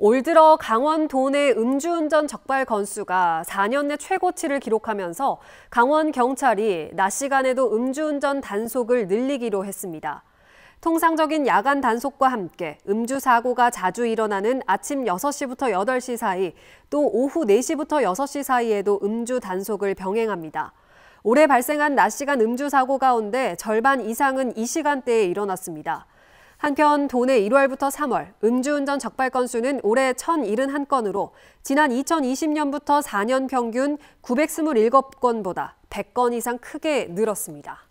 올 들어 강원 도내 음주운전 적발 건수가 4년 내 최고치를 기록하면서 강원 경찰이 낮 시간에도 음주운전 단속을 늘리기로 했습니다. 통상적인 야간 단속과 함께 음주 사고가 자주 일어나는 아침 6시부터 8시 사이 또 오후 4시부터 6시 사이에도 음주 단속을 병행합니다. 올해 발생한 낮 시간 음주 사고 가운데 절반 이상은 이 시간대에 일어났습니다. 한편 도내 1월부터 3월 음주운전 적발 건수는 올해 1,071건으로 지난 2020년부터 4년 평균 927건보다 100건 이상 크게 늘었습니다.